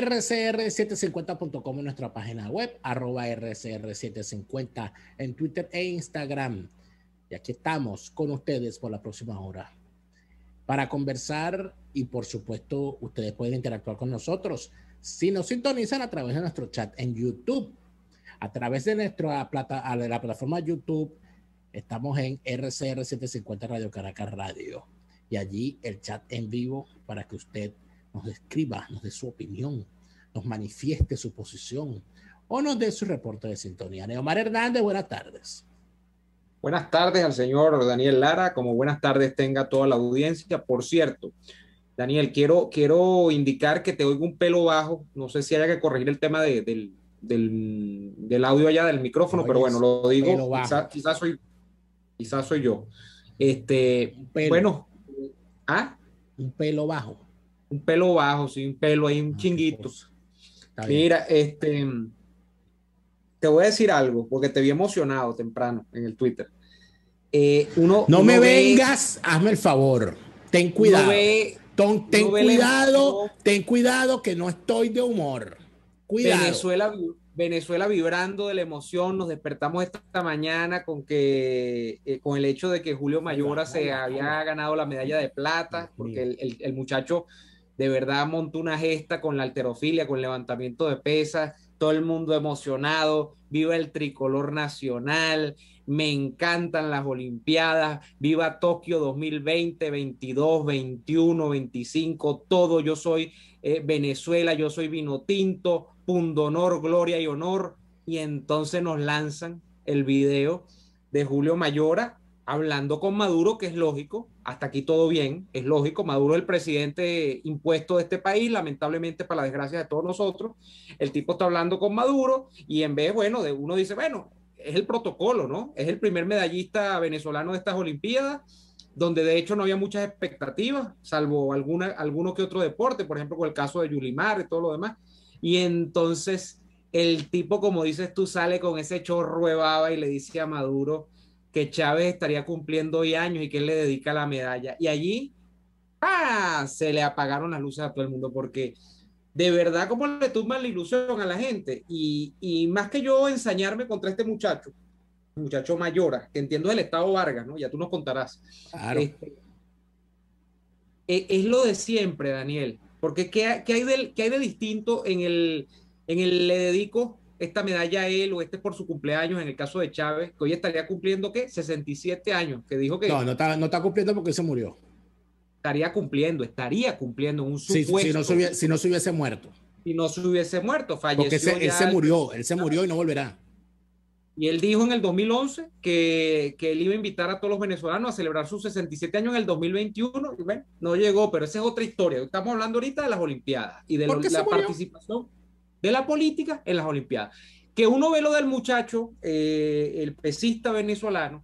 rcr750.com en nuestra página web, arroba rcr750 en Twitter e Instagram. Y aquí estamos con ustedes por la próxima hora para conversar y por supuesto ustedes pueden interactuar con nosotros si nos sintonizan a través de nuestro chat en YouTube, a través de nuestra plata, de la plataforma YouTube, estamos en RCR750 Radio Caracas Radio y allí el chat en vivo para que usted nos escriba, nos dé su opinión, nos manifieste su posición o nos dé su reporte de sintonía. Neomar Hernández, buenas tardes. Buenas tardes al señor Daniel Lara, como buenas tardes tenga toda la audiencia. Por cierto, Daniel, quiero, quiero indicar que te oigo un pelo bajo. No sé si haya que corregir el tema del, audio allá del micrófono, pero bueno, lo digo. Quizás soy, quizás soy yo. Este, bueno, ¿ah? Un pelo bajo un pelo bajo, sí, un pelo ahí, un ah, chinguito. Mira, este, te voy a decir algo, porque te vi emocionado temprano en el Twitter. Eh, uno, no me vengas, hazme el favor, ten cuidado. ten cuidado, ten cuidado que no estoy de humor. Cuidado. Venezuela, Venezuela vibrando de la emoción, nos despertamos esta mañana con que eh, con el hecho de que Julio Mayora se había ganado la medalla de plata, porque el, el muchacho de verdad montó una gesta con la alterofilia, con levantamiento de pesas, todo el mundo emocionado, viva el tricolor nacional, me encantan las Olimpiadas, viva Tokio 2020, 22, 21, 25, todo, yo soy eh, Venezuela, yo soy vino tinto, pundonor, gloria y honor, y entonces nos lanzan el video de Julio Mayora hablando con Maduro, que es lógico, hasta aquí todo bien, es lógico, Maduro es el presidente impuesto de este país, lamentablemente para la desgracia de todos nosotros, el tipo está hablando con Maduro y en vez, bueno, de uno dice, bueno, es el protocolo, ¿no? Es el primer medallista venezolano de estas Olimpiadas, donde de hecho no había muchas expectativas, salvo alguna, alguno que otro deporte, por ejemplo, con el caso de Yulimar y todo lo demás, y entonces el tipo, como dices tú, sale con ese chorro de baba y le dice a Maduro, que Chávez estaría cumpliendo hoy años y que él le dedica la medalla. Y allí ¡ah! se le apagaron las luces a todo el mundo porque de verdad como le tumban la ilusión a la gente. Y, más que yo ensañarme contra este muchacho, muchacho Mayora, que entiendo el Estado Vargas, ¿no? Ya tú nos contarás. Este, e, es, lo de siempre, Daniel. Porque ¿qué, hay, de, qué hay de distinto en el, en el le dedico esta medalla a él o este por su cumpleaños, en el caso de Chávez, que hoy estaría cumpliendo, ¿qué? 67 años, que dijo que... No, no está, no está cumpliendo porque se murió. Estaría cumpliendo, estaría cumpliendo un supuesto. si, no se hubiese, si no se hubiese muerto. Si no se hubiese muerto, falleció. Porque él se murió, él se murió y no volverá. Y él dijo en el 2011 que, que, él iba a invitar a todos los venezolanos a celebrar sus 67 años en el 2021. Y bueno, no llegó, pero esa es otra historia. Estamos hablando ahorita de las Olimpiadas y de la participación de la política en las Olimpiadas. Que uno ve lo del muchacho, eh, el pesista venezolano,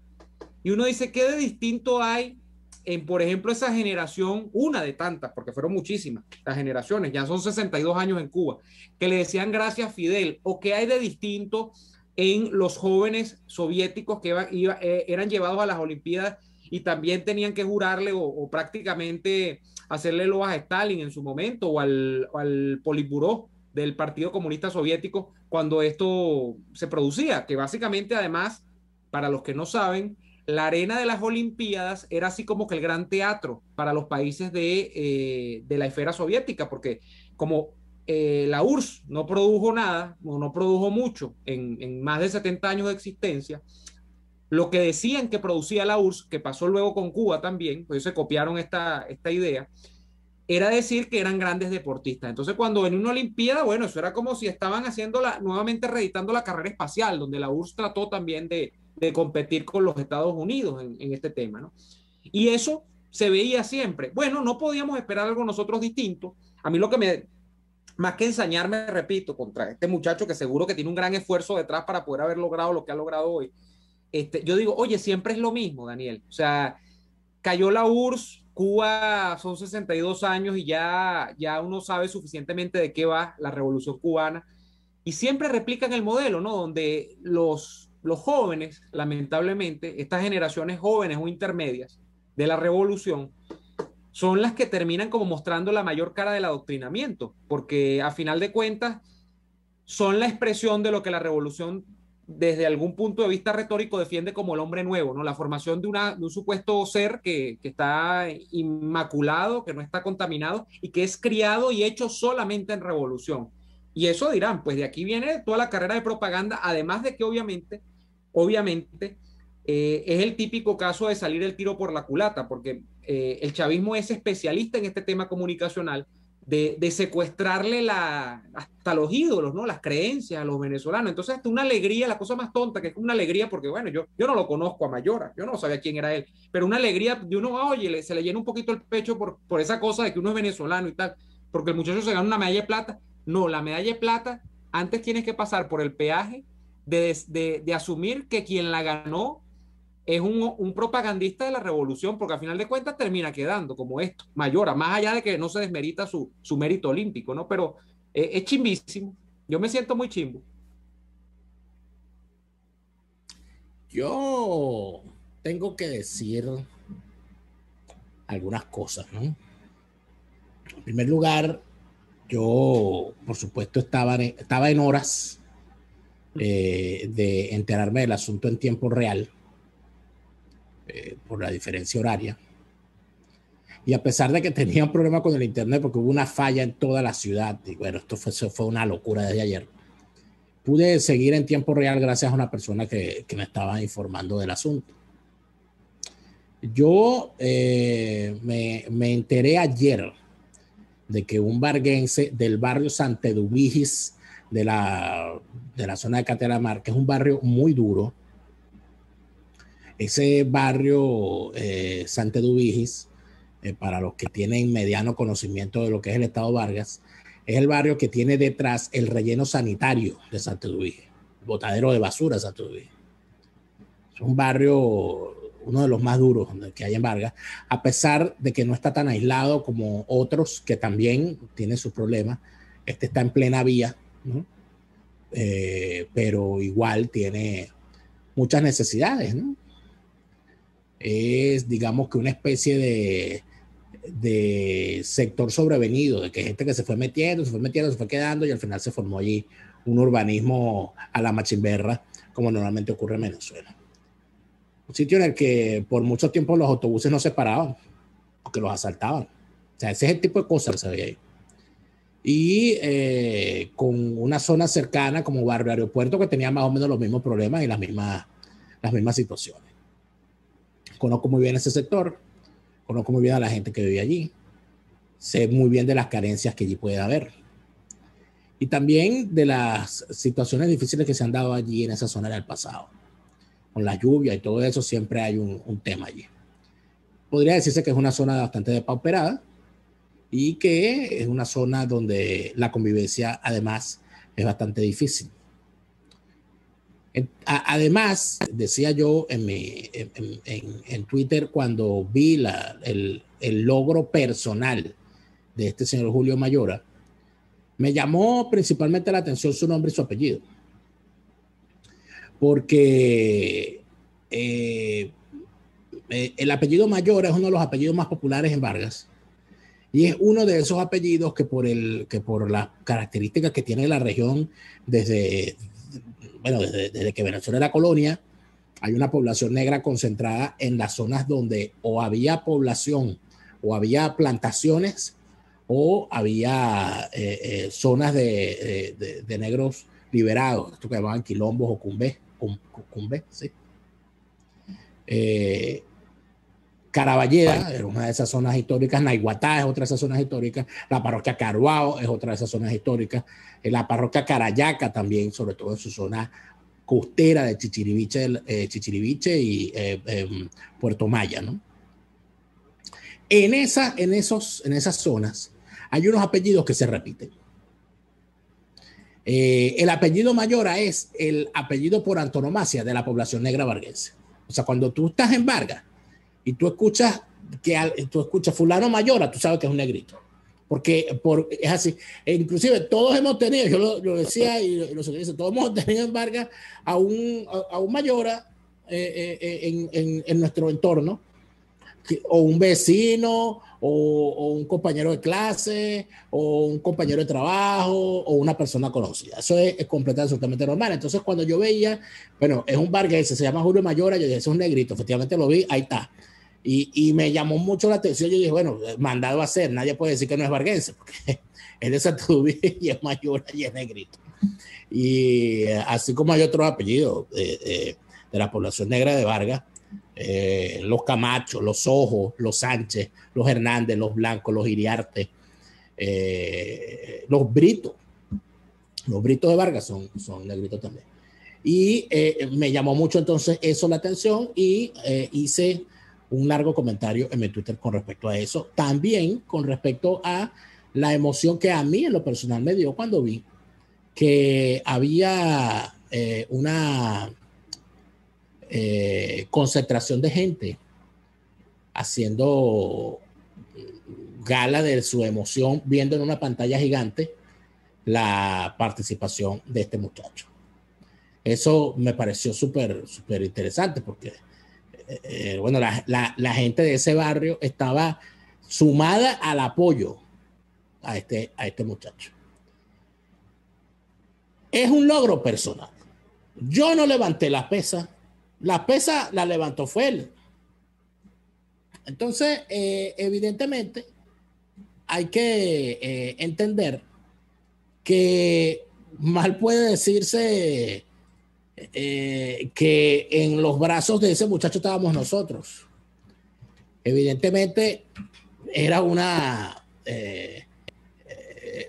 y uno dice, ¿qué de distinto hay en, por ejemplo, esa generación, una de tantas, porque fueron muchísimas las generaciones, ya son 62 años en Cuba, que le decían gracias Fidel, o qué hay de distinto en los jóvenes soviéticos que eh, eran llevados a las Olimpiadas y también tenían que jurarle o, prácticamente hacerle loas a Stalin en su momento o al, al Politburó del Partido Comunista Soviético cuando esto se producía, que básicamente además, para los que no saben, la arena de las Olimpiadas era así como que el gran teatro para los países de, eh, la esfera soviética, porque como eh, la URSS no produjo nada, o no produjo mucho en, más de 70 años de existencia, lo que decían que producía la URSS, que pasó luego con Cuba también, pues se copiaron esta, esta idea, era decir que eran grandes deportistas. Entonces, cuando en una Olimpiada, bueno, eso era como si estaban haciendo la, nuevamente reeditando la carrera espacial, donde la URSS trató también de, competir con los Estados Unidos en, este tema, ¿no? Y eso se veía siempre. Bueno, no podíamos esperar algo nosotros distinto. A mí lo que me, más que ensañarme, repito, contra este muchacho que seguro que tiene un gran esfuerzo detrás para poder haber logrado lo que ha logrado hoy, este, yo digo, oye, siempre es lo mismo, Daniel. O sea, cayó la URSS, Cuba son 62 años y ya, ya uno sabe suficientemente de qué va la revolución cubana. Y siempre replican el modelo, ¿no? Donde los, los jóvenes, lamentablemente, estas generaciones jóvenes o intermedias de la revolución, son las que terminan como mostrando la mayor cara del adoctrinamiento, porque a final de cuentas son la expresión de lo que la revolución desde algún punto de vista retórico defiende como el hombre nuevo, ¿no? La formación de, un supuesto ser que, que, está inmaculado, que no está contaminado y que es criado y hecho solamente en revolución. Y eso dirán, pues de aquí viene toda la carrera de propaganda, además de que obviamente, obviamente, eh, es el típico caso de salir el tiro por la culata, porque eh, el chavismo es especialista en este tema comunicacional de, secuestrarle la, hasta los ídolos, ¿no? Las creencias a los venezolanos. Entonces, hasta una alegría, la cosa más tonta, que es una alegría, porque bueno, yo, yo no lo conozco a Mayora, yo no sabía quién era él, pero una alegría de uno, oye, se le llena un poquito el pecho por, por esa cosa de que uno es venezolano y tal, porque el muchacho se gana una medalla de plata. No, la medalla de plata, antes tienes que pasar por el peaje de, de, de asumir que quien la ganó es un, propagandista de la revolución, porque al final de cuentas termina quedando como esto, Mayora, más allá de que no se desmerita su, su mérito olímpico, ¿no? Pero eh, es chimbísimo. Yo me siento muy chimbo. Yo tengo que decir algunas cosas, ¿no? En primer lugar, yo, por supuesto, estaba en, estaba en horas eh, de enterarme del asunto en tiempo real eh, por la diferencia horaria. Y a pesar de que tenía un problema con el internet porque hubo una falla en toda la ciudad, y bueno, esto fue, fue una locura desde ayer, pude seguir en tiempo real gracias a una persona que, que me estaba informando del asunto. Yo eh, me, me, enteré ayer de que un barguense del barrio Santedubigis de la, de la zona de Cateramar, que es un barrio muy duro, ese barrio eh, Sante Dubigis, eh, para los que tienen mediano conocimiento de lo que es el Estado Vargas, es el barrio que tiene detrás el relleno sanitario de Sante Dubigis, botadero de basura de Sante Dubigis. Es un barrio, uno de los más duros que hay en Vargas, a pesar de que no está tan aislado como otros que también tienen sus problemas. Este está en plena vía, eh, pero igual tiene muchas necesidades, ¿no? Es, digamos que una especie de, de sector sobrevenido, de que gente que se fue metiendo, se fue metiendo, se fue quedando y al final se formó allí un urbanismo a la machimberra, como normalmente ocurre en Venezuela. Un sitio en el que por mucho tiempo los autobuses no se paraban, porque los asaltaban. O sea, ese es el tipo de cosas que se veía ahí. Y eh, con una zona cercana como Barrio Aeropuerto que tenía más o menos los mismos problemas y las mismas, las mismas situaciones. Conozco muy bien ese sector, conozco muy bien a la gente que vive allí, sé muy bien de las carencias que allí puede haber. Y también de las situaciones difíciles que se han dado allí en esa zona del pasado. Con la lluvia y todo eso siempre hay un, un tema allí. Podría decirse que es una zona bastante depauperada y que es una zona donde la convivencia además es bastante difícil. Además, decía yo en, Twitter cuando vi el, logro personal de este señor Julio Mayora, me llamó principalmente la atención su nombre y su apellido. Porque eh, eh, el apellido Mayora es uno de los apellidos más populares en Vargas. Y es uno de esos apellidos que por, el, que por las características que tiene la región desde, bueno, desde, que Venezuela era colonia, hay una población negra concentrada en las zonas donde o había población o había plantaciones o había eh, eh, zonas de, negros liberados, esto que llamaban quilombos o cumbé, cumbé sí. Eh, Caraballeda es una de esas zonas históricas, Naiguatá es otra de esas zonas históricas, la parroquia Caruao es otra de esas zonas históricas, la parroquia Carayaca también, sobre todo en su zona costera de Chichiriviche, eh, Chichiriviche y eh, em, Puerto Maya, ¿no? En, esa, en, esos, en esas zonas hay unos apellidos que se repiten. Eh, el apellido Mayora es el apellido por antonomasia de la población negra varguense. O sea, cuando tú estás en Vargas, y tú escuchas que tú escuchas fulano mayora, tú sabes que es un negrito. Porque por, es así. E inclusive todos hemos tenido, yo lo, decía y lo, sé, todos hemos tenido en Vargas a un, a, un mayora eh, eh, eh, en, en, nuestro entorno. o un vecino, o, un compañero de clase, o un compañero de trabajo, o una persona conocida. Eso es, completamente absolutamente normal. Entonces, cuando yo veía, bueno, es un barguense, se llama Julio Mayora, yo dije, es un negrito, efectivamente lo vi, ahí está. Y, y, me llamó mucho la atención. Yo dije, bueno, mandado a hacer, nadie puede decir que no es varguense, porque es Santurubí y es mayor y es negrito. Y eh, así como hay otros apellidos de la población negra de Vargas, eh, los Camacho, los Ojos, los Sánchez, los Hernández, los Blancos, los Iriarte, eh, los Britos. Los Britos de Vargas son, son negritos también. Y eh, me llamó mucho entonces eso la atención y hice un largo comentario en mi Twitter con respecto a eso. También con respecto a la emoción que a mí en lo personal me dio cuando vi que había una eh, concentración de gente haciendo gala de su emoción, viendo en una pantalla gigante la participación de este muchacho. Eso me pareció súper, súper interesante porque, eh, eh, bueno, la, la, gente de ese barrio estaba sumada al apoyo a este, a este muchacho. Es un logro personal. Yo no levanté la pesa, la pesa la levantó fue él. Entonces, eh, evidentemente, hay que entender que mal puede decirse eh, que en los brazos de ese muchacho estábamos nosotros. Evidentemente, era una,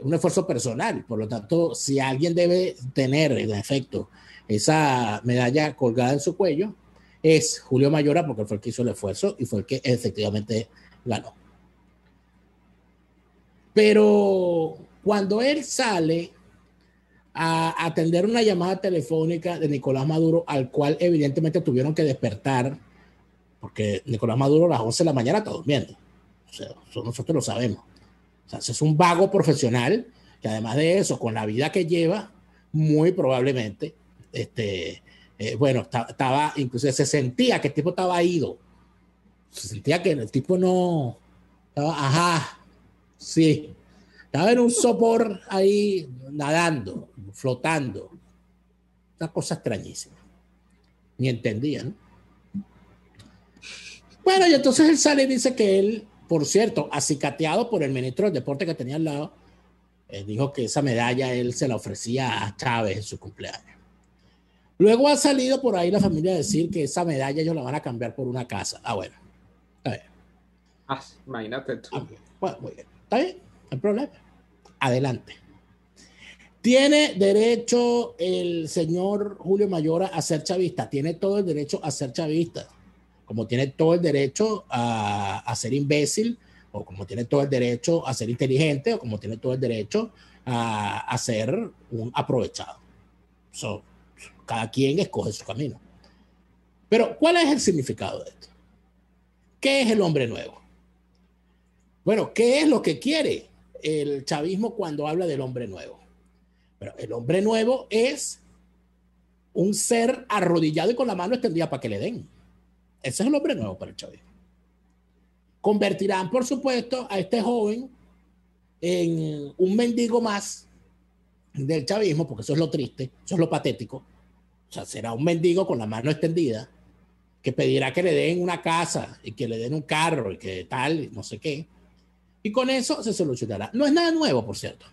un esfuerzo personal. Por lo tanto, si alguien debe tener, en efecto, esa medalla colgada en su cuello es Julio Mayora porque fue el que hizo el esfuerzo y fue el que efectivamente ganó. Pero cuando él sale a atender una llamada telefónica de Nicolás Maduro, al cual evidentemente tuvieron que despertar, porque Nicolás Maduro a las 11 de la mañana está durmiendo. O sea, nosotros lo sabemos. O sea, es un vago profesional que además de eso, con la vida que lleva, muy probablemente este, eh, bueno, estaba, incluso se sentía que el tipo estaba ido. Se sentía que el tipo no estaba, ajá, sí, estaba en un sopor ahí nadando, flotando. Una cosa extrañísima. Ni entendían. Bueno, y entonces él sale y dice que él, por cierto, acicateado por el ministro del deporte que tenía al lado, eh, dijo que esa medalla él se la ofrecía a Chávez en su cumpleaños. Luego ha salido por ahí la familia a decir que esa medalla ellos la van a cambiar por una casa. Ah, bueno. Está bien. Ah, imagínate tú. Ah, bueno, muy bien. Está bien, no hay problema. Adelante. ¿Tiene derecho el señor Julio Mayora a ser chavista? Tiene todo el derecho a ser chavista, como tiene todo el derecho a, ser imbécil, o como tiene todo el derecho a ser inteligente, o como tiene todo el derecho a, a ser un aprovechado. So, cada quien escoge su camino. Pero, ¿cuál es el significado de esto? ¿Qué es el hombre nuevo? Bueno, ¿qué es lo que quiere el chavismo cuando habla del hombre nuevo? Pero el hombre nuevo es un ser arrodillado y con la mano extendida para que le den. Ese es el hombre nuevo para el chavismo. Convertirán, por supuesto, a este joven en un mendigo más del chavismo, porque eso es lo triste, eso es lo patético, o sea, será un mendigo con la mano extendida que pedirá que le den una casa y que le den un carro y que tal, no sé qué. Y con eso se solucionará. No es nada nuevo, por cierto.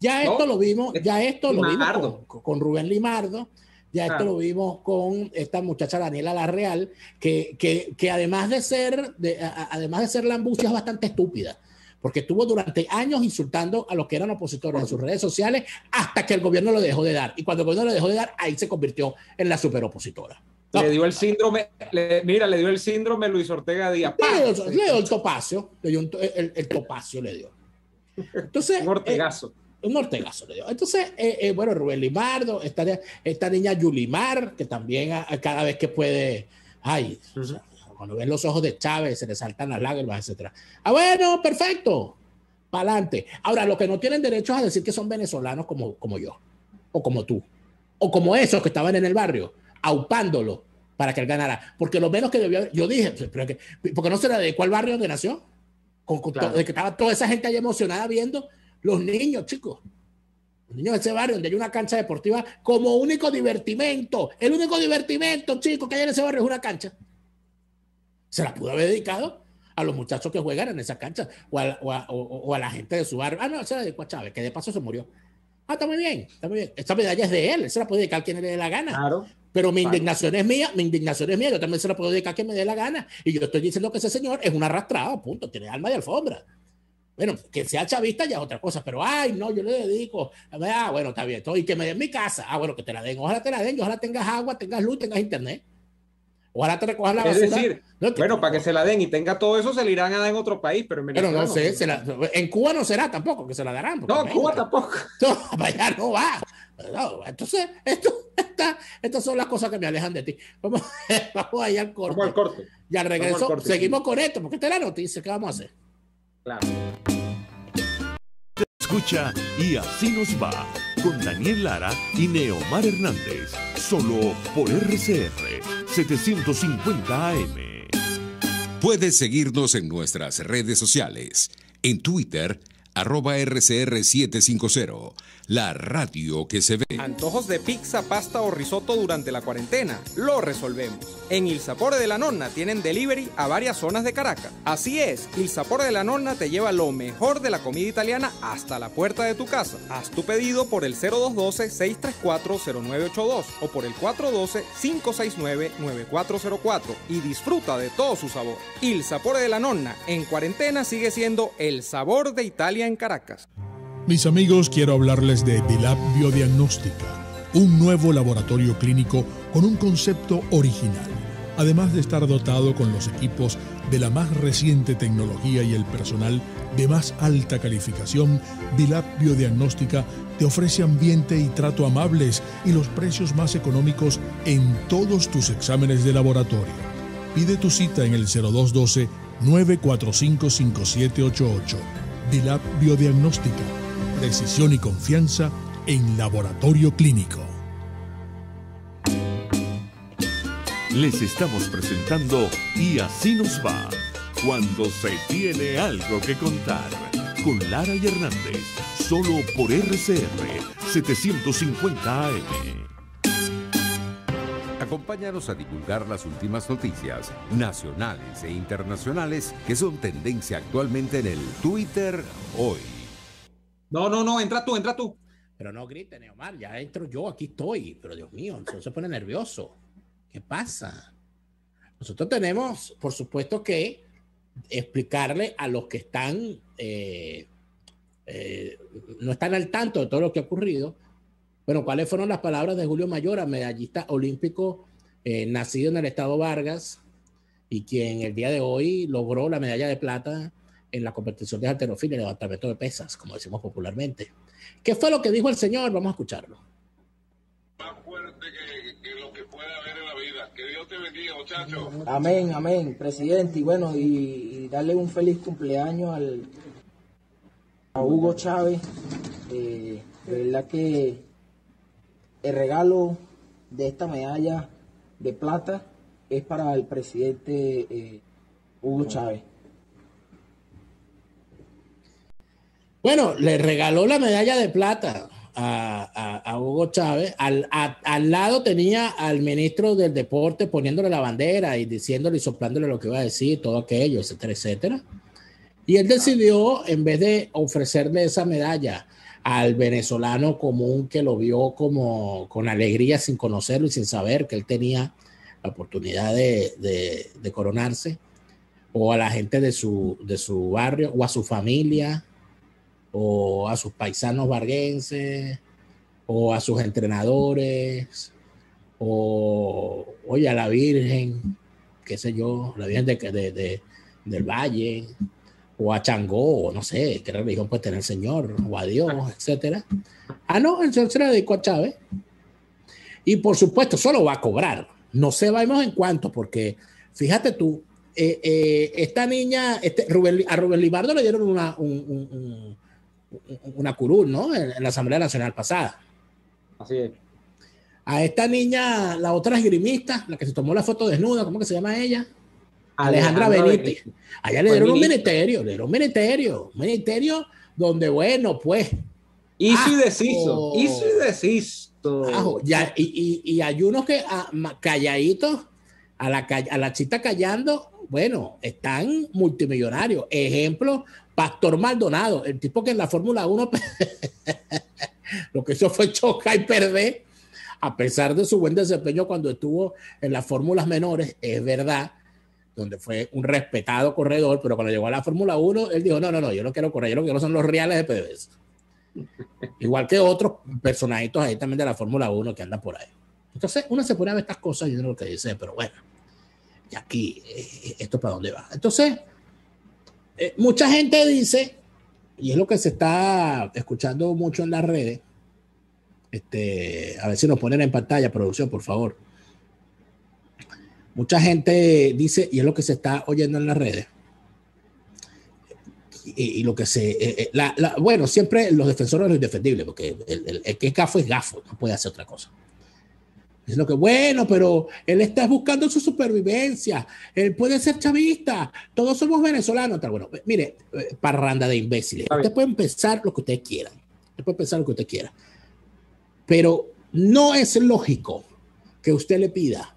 Ya esto lo vimos, ya esto lo vimos con, Rubén Limardo, ya esto lo vimos con esta muchacha Daniela Larreal, que, que, que además de ser, de, además de ser la es bastante estúpida porque estuvo durante años insultando a los que eran opositores en sus redes sociales hasta que el gobierno lo dejó de dar. Y cuando el gobierno lo dejó de dar, ahí se convirtió en la superopositora. Le dio el síndrome, mira, le dio el síndrome Luis Ortega Díaz. Le dio, el topacio, le dio el, topacio, le dio. Entonces, un ortegazo. Eh, un ortegazo le dio. Entonces, eh, eh, bueno, Rubén Limardo, esta, esta niña Yulimar, que también cada vez que puede, ay, cuando ven los ojos de Chávez se le saltan las lágrimas, etcétera. Ah, bueno, perfecto. Para adelante. Ahora, lo que no tienen derecho es a decir que son venezolanos como, como yo, o como tú, o como esos que estaban en el barrio, aupándolo para que él ganara. Porque lo menos que debió, yo dije, pero que, porque no se le dedicó al barrio donde nació, con, de que estaba toda esa gente ahí emocionada viendo los niños, chicos. Los niños de ese barrio donde hay una cancha deportiva como único divertimento. El único divertimento, chicos, que hay en ese barrio es una cancha. Se la pudo haber dedicado a los muchachos que juegan en esa cancha o a, la gente de su barrio. Ah, no, se la dedicó a Chávez, que de paso se murió. Ah, está muy bien, está muy bien. Esta medalla es de él, él se la puede dedicar a quien le dé la gana. Claro. Pero mi indignación es mía, mi indignación es mía, yo también se la puedo dedicar a quien me dé la gana. Y yo estoy diciendo que ese señor es un arrastrado, punto, tiene alma de alfombra. Bueno, que sea chavista ya es otra cosa, pero ay, no, yo le dedico. Ah, bueno, está bien. Y que me den mi casa. Ah, bueno, que te la den. Ojalá te la den. Ojalá tengas agua, tengas luz, tengas internet. Ojalá te recojan la basura. Es decir, bueno, para que se la den y tenga todo eso, se le irán a dar en otro país, pero en Pero no sé, en Cuba no será tampoco que se la darán. No, en Cuba tampoco. No, allá no va. entonces, esto, estas son las cosas que me alejan de ti. Vamos, vamos allá al corte. Vamos al corte. Y al regreso, seguimos con esto, porque esta es la noticia. ¿Qué vamos a hacer? Claro. Escucha y así nos va con Daniel Lara y Neomar Hernández, solo por RCR 750 AM. Puedes seguirnos en nuestras redes sociales, en Twitter, arroba RCR750 la radio que se ve. Antojos de pizza, pasta o risotto durante la cuarentena. Lo resolvemos. En Il Sapore de la Nonna tienen delivery a varias zonas de Caracas. Así es, Il Sapore de la Nonna te lleva lo mejor de la comida italiana hasta la puerta de tu casa. Haz tu pedido por el 0212-634-0982 o por el 412-569-9404 y disfruta de todo su sabor. Il Sapore de la Nonna en cuarentena sigue siendo el sabor de Italia en Caracas. Mis amigos, quiero hablarles de Dilab Biodiagnóstica, un nuevo laboratorio clínico con un concepto original. Además de estar dotado con los equipos de la más reciente tecnología y el personal de más alta calificación, Dilab Biodiagnóstica te ofrece ambiente y trato amables y los precios más económicos en todos tus exámenes de laboratorio. Pide tu cita en el 0212 945 5788. Dilab Biodiagnóstica Decisión y confianza en laboratorio clínico. Les estamos presentando Y así nos va, cuando se tiene algo que contar, con Lara y Hernández, solo por RCR 750 AM. Acompáñanos a divulgar las últimas noticias nacionales e internacionales que son tendencia actualmente en el Twitter hoy. No, no, no, entra tú, entra tú. Pero no grite, Neomar, ya entro yo, aquí estoy. Pero Dios mío, no se pone nervioso. ¿Qué pasa? Nosotros tenemos, por supuesto, que explicarle a los que están, eh, eh, no están al tanto de todo lo que ha ocurrido, bueno, cuáles fueron las palabras de Julio Mayora, medallista olímpico eh, nacido en el estado Vargas y quien el día de hoy logró la medalla de plata en la competición de alterofilia y levantamiento de pesas, como decimos popularmente. ¿Qué fue lo que dijo el Señor? Vamos a escucharlo. Más fuerte que, lo que puede haber en la vida. Que Dios te bendiga, muchachos. Amén, amén, presidente. Y bueno, y, darle un feliz cumpleaños al, a Hugo Chávez. Eh, de verdad que el regalo de esta medalla de plata es para el presidente eh, Hugo Chávez. Bueno, le regaló la medalla de plata a, Hugo Chávez. Al, al, lado tenía al ministro del deporte poniéndole la bandera y diciéndole y soplándole lo que iba a decir, todo aquello, etcétera, etcétera. Y él decidió, en vez de ofrecerle esa medalla al venezolano común que lo vio como con alegría sin conocerlo y sin saber que él tenía la oportunidad de, de, coronarse, o a la gente de su, de su barrio, o a su familia, o a sus paisanos varguenses, o a sus entrenadores, o oye a la Virgen, qué sé yo, la Virgen de, de, del Valle, o a Changó, o no sé qué religión puede tener el Señor, o a Dios, etcétera. Ah, no, el Señor se la dedicó a Chávez. Y por supuesto, solo va a cobrar. No sabemos en cuánto, porque fíjate tú, eh, eh, esta niña, este, a Rubén Libardo le dieron una, un una curul, ¿no? En, la Asamblea Nacional pasada. Así es. a esta niña, la otra esgrimista, la que se tomó la foto desnuda, ¿cómo que se llama ella? Alejandra, Benítez. Allá le dieron un ministerio, le dieron un ministerio, un ministerio donde, bueno, pues. Hizo y deshizo, hizo y deshizo. ya, y, y, hay unos que ah, calladitos, a la, a la chita callando, bueno, están multimillonarios. Ejemplo, Pastor Maldonado, el tipo que en la Fórmula 1 lo que hizo fue chocar y perder, a pesar de su buen desempeño cuando estuvo en las fórmulas menores, es verdad, donde fue un respetado corredor, pero cuando llegó a la Fórmula 1, él dijo, no, no, no, yo no quiero correr, yo lo que quiero son los reales de PDVSA. Igual que otros personajitos ahí también de la Fórmula 1 que andan por ahí. Entonces, uno se pone a ver estas cosas y uno lo que dice, pero bueno, y aquí, eh, ¿esto para dónde va? Entonces, eh, mucha gente dice, y es lo que se está escuchando mucho en las redes, este, a ver si nos ponen en pantalla, producción, por favor Mucha gente dice, y es lo que se está oyendo en las redes, y, lo que se... Eh, eh, bueno, siempre los defensores de lo indefendible, porque el, que es gafo es gafo, no puede hacer otra cosa. Lo que, bueno, pero él está buscando su supervivencia, él puede ser chavista, todos somos venezolanos. Tal. Bueno, mire, eh, parranda de imbéciles. Usted puede pensar lo que usted quiera, usted puede pensar lo que usted quiera, pero no es lógico que usted le pida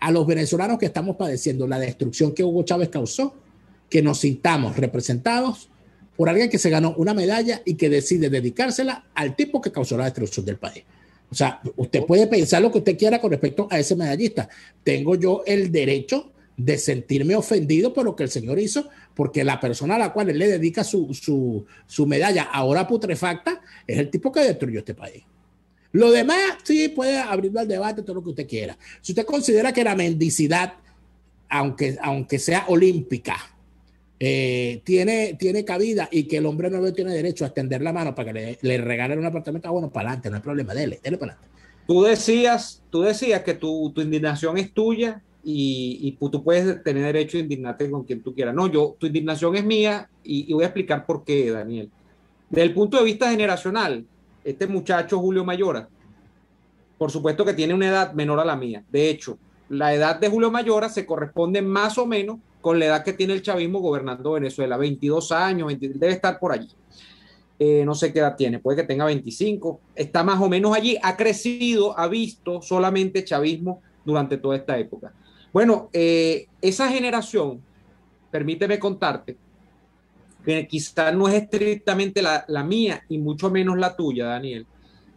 a los venezolanos que estamos padeciendo la destrucción que Hugo Chávez causó, que nos sintamos representados por alguien que se ganó una medalla y que decide dedicársela al tipo que causó la destrucción del país. O sea, usted puede pensar lo que usted quiera con respecto a ese medallista. Tengo yo el derecho de sentirme ofendido por lo que el señor hizo, porque la persona a la cual él le dedica su, su, su medalla ahora putrefacta es el tipo que destruyó este país. Lo demás, sí, puede abrir al debate todo lo que usted quiera. Si usted considera que la mendicidad, aunque, aunque sea olímpica, eh, tiene, tiene cabida y que el hombre nuevo tiene derecho a extender la mano para que le, le regalen un apartamento, ah, bueno, para adelante, no hay problema, dele, dele para adelante. Tú decías, tú decías que tu, tu indignación es tuya y, y, tú puedes tener derecho a indignarte con quien tú quieras. No, yo, tu indignación es mía y, y voy a explicar por qué, Daniel. Desde el punto de vista generacional, este muchacho Julio Mayora, por supuesto que tiene una edad menor a la mía. De hecho, la edad de Julio Mayora se corresponde más o menos con la edad que tiene el chavismo gobernando Venezuela, 22 años, debe estar por allí. Eh, no sé qué edad tiene, puede que tenga 25, está más o menos allí, ha crecido, ha visto solamente chavismo durante toda esta época. Bueno, eh, esa generación, permíteme contarte, que quizás no es estrictamente la, mía y mucho menos la tuya, Daniel.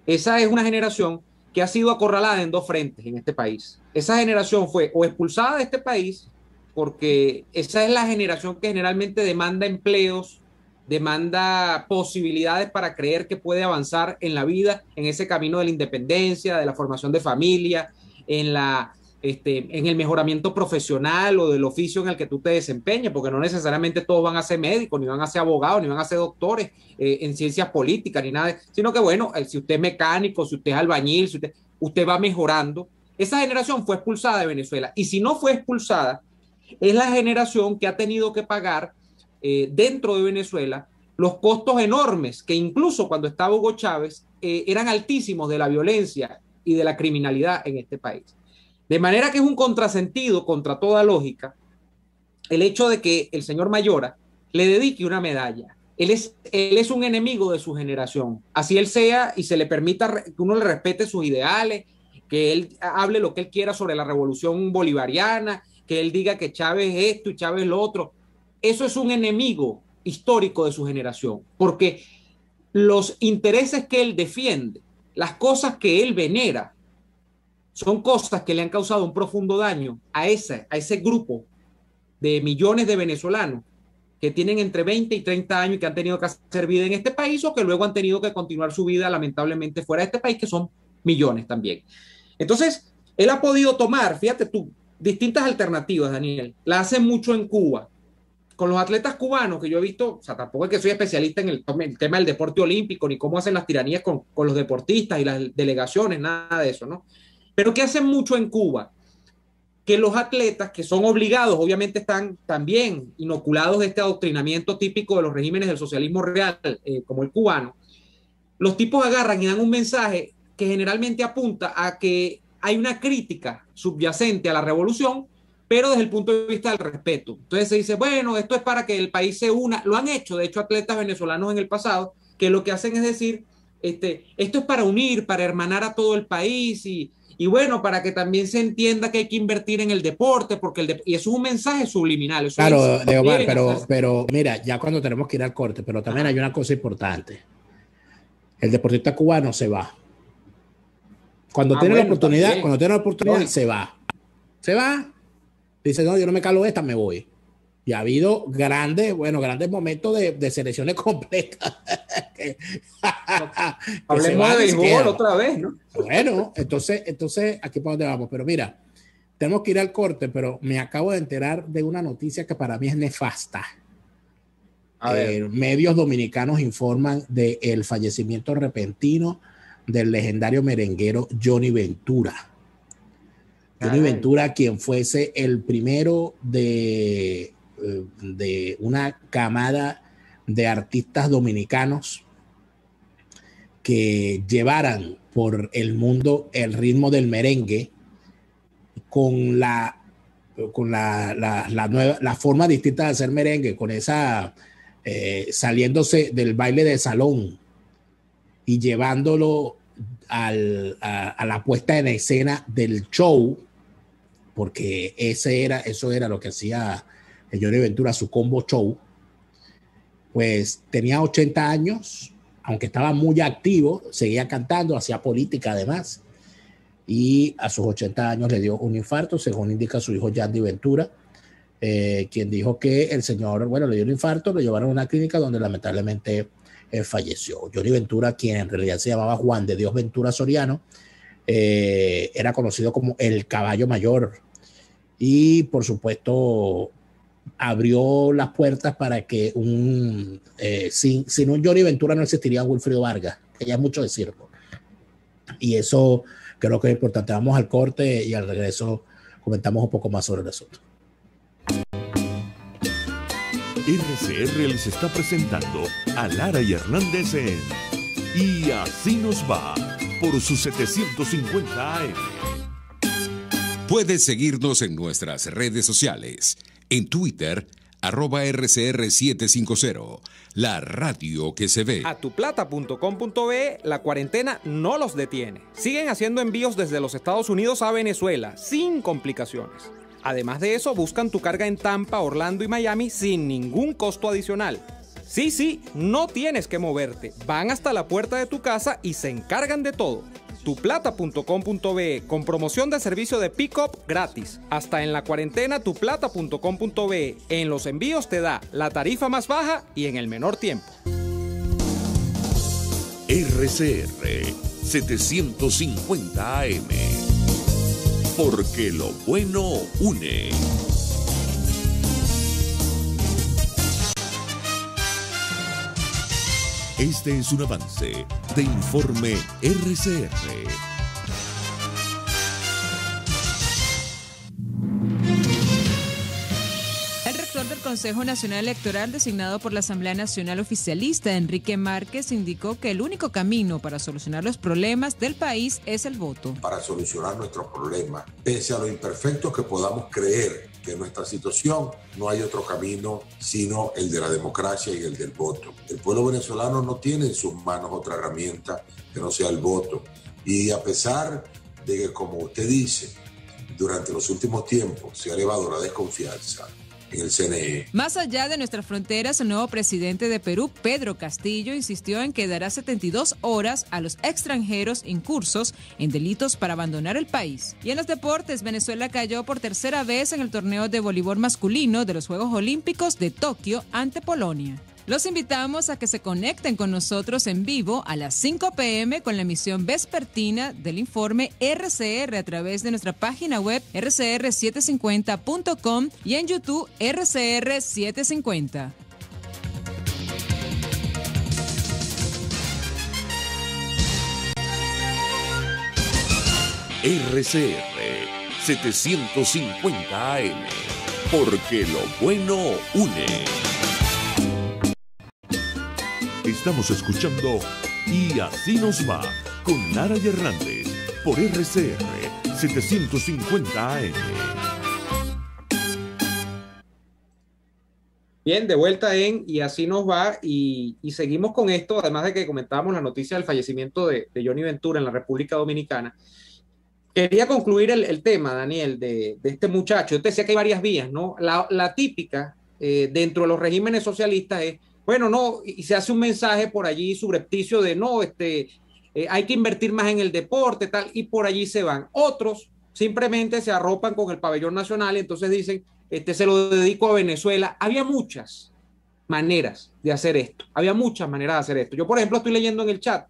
Esa es una generación que ha sido acorralada en dos frentes en este país. Esa generación fue o expulsada de este país, porque esa es la generación que generalmente demanda empleos, demanda posibilidades para creer que puede avanzar en la vida, en ese camino de la independencia, de la formación de familia, en la este, en el mejoramiento profesional o del oficio en el que tú te desempeñes, porque no necesariamente todos van a ser médicos, ni van a ser abogados, ni van a ser doctores eh, en ciencias políticas, ni nada, sino que bueno, eh, si usted es mecánico, si usted es albañil, si usted, usted va mejorando. Esa generación fue expulsada de Venezuela y si no fue expulsada, es la generación que ha tenido que pagar eh, dentro de Venezuela los costos enormes que incluso cuando estaba Hugo Chávez eran altísimos de la violencia y de la criminalidad en este país. De manera que es un contrasentido contra toda lógica el hecho de que el señor Mayora le dedique una medalla. Él es, él es un enemigo de su generación. Así él sea y se le permita que uno le respete sus ideales, que él hable lo que él quiera sobre la revolución bolivariana, que él diga que Chávez es esto y Chávez lo otro. Eso es un enemigo histórico de su generación, porque los intereses que él defiende, las cosas que él venera, son cosas que le han causado un profundo daño a ese, a ese grupo de millones de venezolanos que tienen entre 20 y 30 años y que han tenido que hacer vida en este país o que luego han tenido que continuar su vida lamentablemente fuera de este país, que son millones también. Entonces, él ha podido tomar, fíjate tú, distintas alternativas, Daniel. La hace mucho en Cuba. Con los atletas cubanos que yo he visto, o sea, tampoco es que soy especialista en el, tema del deporte olímpico, ni cómo hacen las tiranías con, con los deportistas y las delegaciones, nada de eso, ¿no? Pero ¿qué hacen mucho en Cuba? Que los atletas que son obligados, obviamente están también inoculados de este adoctrinamiento típico de los regímenes del socialismo real, eh, como el cubano, los tipos agarran y dan un mensaje que generalmente apunta a que hay una crítica subyacente a la revolución, pero desde el punto de vista del respeto. Entonces se dice, bueno, esto es para que el país se una. Lo han hecho, de hecho, atletas venezolanos en el pasado, que lo que hacen es decir, este, esto es para unir, para hermanar a todo el país y, y bueno, para que también se entienda que hay que invertir en el deporte, porque el y eso es un mensaje subliminal. claro, pero, pero mira, ya cuando tenemos que ir al corte, pero también hay una cosa importante. El deportista cubano se va. Cuando ah, tiene la oportunidad, cuando tiene la oportunidad, se va. Se va. Dice, no, yo no me calo esta, me voy. Y ha habido grandes, bueno, grandes momentos de, de selecciones completas. Hablemos de béisbol otra vez, ¿no? Bueno, entonces, entonces, aquí para dónde vamos. Pero mira, tenemos que ir al corte, pero me acabo de enterar de una noticia que para mí es nefasta. Eh, medios dominicanos informan del fallecimiento repentino del legendario merenguero Johnny Ventura. Johnny Ventura, quien fuese el primero de eh, de una camada de artistas dominicanos que llevaran por el mundo el ritmo del merengue con la con la, nueva la forma distinta de hacer merengue con esa eh, saliéndose del baile de salón y llevándolo al, a, a, la puesta en escena del show porque ese era eso era lo que hacía Johnny Ventura, su combo show, pues tenía 80 años, aunque estaba muy activo, seguía cantando, hacía política además, y a sus 80 años le dio un infarto, según indica su hijo Yandy Ventura, eh, quien dijo que el señor, bueno, le dio un infarto, lo llevaron a una clínica donde lamentablemente eh, falleció. Johnny Ventura, quien en realidad se llamaba Juan de Dios Ventura Soriano, eh, era conocido como el caballo mayor y por supuesto abrió las puertas para que un, eh, sin, sin, un Johnny Ventura no existiría Wilfrido Vargas, que ya es mucho decir. Y eso creo que es importante. Vamos al corte y al regreso comentamos un poco más sobre el asunto. RCR les está presentando a Lara y Hernández en Y así nos va por sus 750 AM. Puedes seguirnos en nuestras redes sociales en Twitter, arroba RCR750, la radio que se ve. A tuplata.com.be, la cuarentena no los detiene. Siguen haciendo envíos desde los Estados Unidos a Venezuela, sin complicaciones. Además de eso, buscan tu carga en Tampa, Orlando y Miami sin ningún costo adicional. Sí, sí, no tienes que moverte. Van hasta la puerta de tu casa y se encargan de todo tuplata.com.be con promoción de servicio de pick-up gratis. Hasta en la cuarentena tuplata.com.be. En los envíos te da la tarifa más baja y en el menor tiempo. RCR 750 AM. Porque lo bueno une. Este es un avance de Informe RCR. Consejo Nacional Electoral designado por la Asamblea Nacional Oficialista, Enrique Márquez, indicó que el único camino para solucionar los problemas del país es el voto. Para solucionar nuestros problemas, pese a lo imperfectos que podamos creer que en nuestra situación no hay otro camino sino el de la democracia y el del voto. El pueblo venezolano no tiene en sus manos otra herramienta que no sea el voto. Y a pesar de que, como usted dice, durante los últimos tiempos se ha elevado la desconfianza, el CNE. Más allá de nuestras fronteras, el nuevo presidente de Perú, Pedro Castillo, insistió en que dará 72 horas a los extranjeros incursos en delitos para abandonar el país. Y en los deportes, Venezuela cayó por tercera vez en el torneo de voleibol masculino de los Juegos Olímpicos de Tokio ante Polonia. Los invitamos a que se conecten con nosotros en vivo a las 5 pm con la emisión vespertina del informe RCR a través de nuestra página web rcr750.com y en YouTube RCR750. RCR 750 AM, porque lo bueno une. Estamos escuchando Y así nos va con Lara y Hernández por RCR 750 AM. Bien, de vuelta en Y así nos va y, seguimos con esto, además de que comentábamos la noticia del fallecimiento de, Johnny Ventura en la República Dominicana. Quería concluir el, tema, Daniel, de, este muchacho. Yo te decía que hay varias vías, ¿no? La, típica eh, dentro de los regímenes socialistas es, bueno, no, y se hace un mensaje por allí subrepticio de, no, este, eh, hay que invertir más en el deporte, tal, y por allí se van. Otros simplemente se arropan con el pabellón nacional y entonces dicen, este se lo dedico a Venezuela. Había muchas maneras de hacer esto, había muchas maneras de hacer esto. Yo, por ejemplo, estoy leyendo en el chat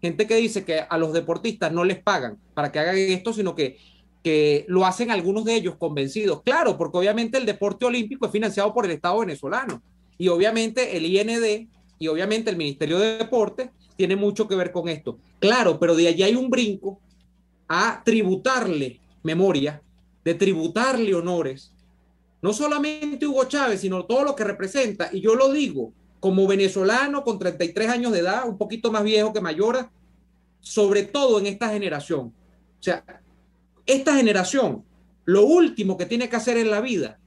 gente que dice que a los deportistas no les pagan para que hagan esto, sino que, que lo hacen algunos de ellos convencidos. Claro, porque obviamente el deporte olímpico es financiado por el Estado venezolano y obviamente el IND y obviamente el Ministerio de Deporte tiene mucho que ver con esto. Claro, pero de allí hay un brinco a tributarle memoria, de tributarle honores, no solamente Hugo Chávez, sino todo lo que representa. Y yo lo digo como venezolano con 33 años de edad, un poquito más viejo que Mayora, sobre todo en esta generación. O sea, esta generación, lo último que tiene que hacer en la vida